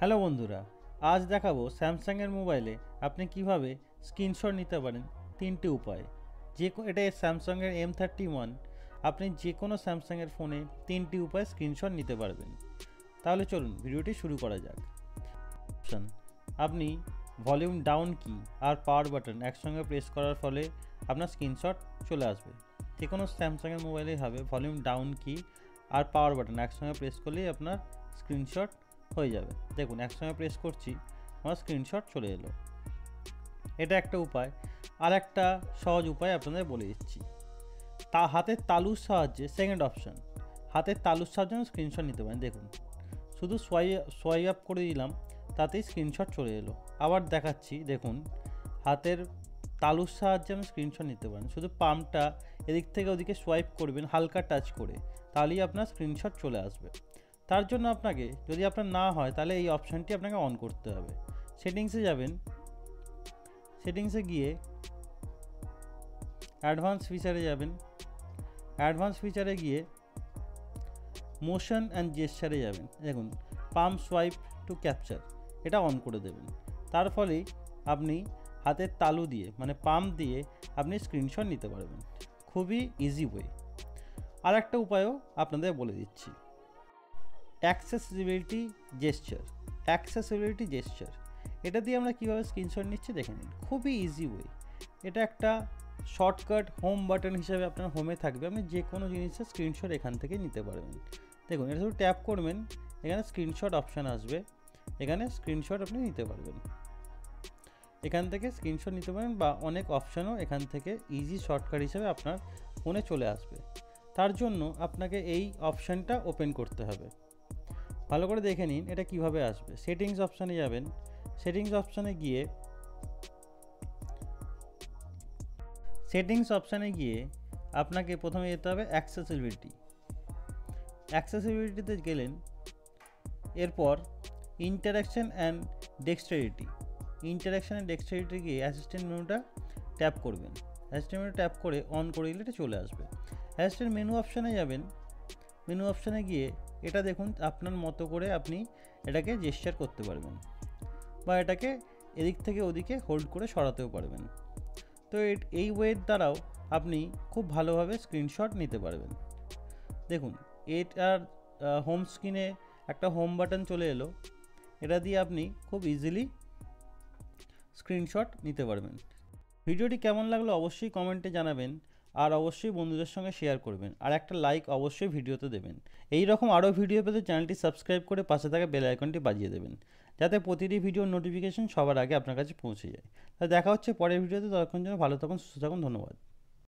Hello বন্ধুরা, আজ দেখাবো স্যামসাংয়ের মোবাইলে আপনি কীভাবে স্ক্রিনশট নিতে পারেন তিনটি উপায়। যে এটা স্যামসাংয়ের এম থার্টি ওয়ান। আপনি যে কোনো স্যামসাংয়ের ফোনে তিনটি উপায়ে স্ক্রিনশট নিতে পারবেন। তাহলে চলুন ভিডিওটি শুরু করা যাক। আপনি ভলিউম ডাউন কি আর পাওয়ার বাটন একসঙ্গে প্রেস করার ফলে আপনার স্ক্রিনশট চলে আসবে। যে কোনো স্যামসাংয়ের মোবাইলেই হবে ভলিউম ডাউন কি আর পাওয়ার বাটন একসঙ্গে প্রেস করলেই আপনার স্ক্রিনশট হয়ে যাবে। দেখুন, একসঙ্গে প্রেস করছি, আমার স্ক্রিনশট চলে এলো। এটা একটা উপায়। আর একটা সহজ উপায় আপনাদের বলে দিচ্ছি। তা, হাতের তালুর সাহায্যে সেকেন্ড অপশান হাতের তালুর সাহায্যে স্ক্রিনশট নিতে পারেন দেখুন, শুধু সোয়াই সোয়াই আপ করে দিলাম, তাতেই স্ক্রিনশট চলে এলো। আবার দেখাচ্ছি, দেখুন, হাতের তালুর সাহায্যে আমি স্ক্রিনশট নিতে পারেন শুধু পাম্পটা এদিক থেকে ওদিকে সোয়াইপ করবেন, হালকা টাচ করে, তাহলেই আপনার স্ক্রিনশট চলে আসবে। তার জন্য আপনাকে যদি আপনার না হয়, তাহলে এই অপশানটি আপনাকে অন করতে হবে। সেটিংসে যাবেন। সেটিংসে গিয়ে অ্যাডভান্স ফিচারে যাবেন। অ্যাডভান্স ফিচারে গিয়ে মোশন অ্যান্ড জেস্চারে যাবেন। দেখুন পাম সোয়াইপ টু ক্যাপচার এটা অন করে দেবেন। তার ফলেই আপনি হাতের তালু দিয়ে মানে পাম্প দিয়ে আপনি স্ক্রিনশট নিতে পারবেন। খুবই ইজি ওয়ে আর একটা উপায়ও আপনাদের বলে দিচ্ছি। Accessibility gesture accessibility gesture. এটা দিয়ে আমরা কীভাবে স্ক্রিনশট নিচ্ছি দেখে নিন খুবই ইজি ওয়ে এটা একটা শর্টকাট হোম বাটন হিসাবে আপনার হোমে থাকবে। আপনি যে কোনো জিনিসের স্ক্রিনশট এখান থেকে নিতে পারবেন। দেখুন, এটা শুধু ট্যাপ করবেন, এখানে স্ক্রিনশট অপশান আসবে। এখানে স্ক্রিনশট আপনি নিতে পারবেন। এখান থেকে স্ক্রিনশট নিতে পারেন বা অনেক অপশানও এখান থেকে ইজি শর্টকাট হিসাবে আপনার ফোনে চলে আসবে। তার জন্য আপনাকে এই অপশানটা ওপেন করতে হবে। ভালো করে দেখে নিন এটা কীভাবে আসবে। সেটিংস অপশানে যাবেন। সেটিংস অপশানে গিয়ে সেটিংস অপশানে গিয়ে আপনাকে প্রথমে যেতে হবে অ্যাক্সেসিবিলিটি অ্যাক্সেসিবিলিটিতে গেলেন, এরপর interaction and dexterity interaction and dexterity গিয়ে অ্যাসিস্ট্যান্ট মেনুটা ট্যাপ করবেন। অ্যাসিস্ট্যান্ট মেনু ট্যাপ করে অন করে দিলে এটা চলে আসবে। অ্যাসিস্ট্যান্ট মেনু অপশানে যাবেন। মেনু অপশানে গিয়ে এটা দেখুন, আপনার মতো করে আপনি এটাকে জেস্চার করতে পারবেন বা এটাকে এদিক থেকে ওদিকে হোল্ড করে সরাতেও পারবেন। তো এই ওয়ের দ্বারাও আপনি খুব ভালোভাবে স্ক্রিনশট নিতে পারবেন। দেখুন, এটার হোম স্ক্রিনে একটা হোম বাটন চলে এলো। এটা দিয়ে আপনি খুব ইজিলি স্ক্রিনশট নিতে পারবেন। ভিডিওটি কেমন লাগল অবশ্যই কমেন্টে জানাবেন। আর অবশ্যই বন্ধুদের সঙ্গে শেয়ার করবেন। আর একটা লাইক অবশ্যই ভিডিওতে দেবেন। এই রকম আরও ভিডিও পেতে চ্যানেলটি সাবস্ক্রাইব করে পাশে থাকা বেল আইকনটি বাজিয়ে দেবেন। যাতে প্রতিটি ভিডিওর নোটিফিকেশন সবার আগে আপনার কাছে পৌঁছে যায়। তা দেখা হচ্ছে পরের ভিডিওতে ততক্ষণ জন্য ভালো থাকুন, সুস্থ থাকুন, ধন্যবাদ।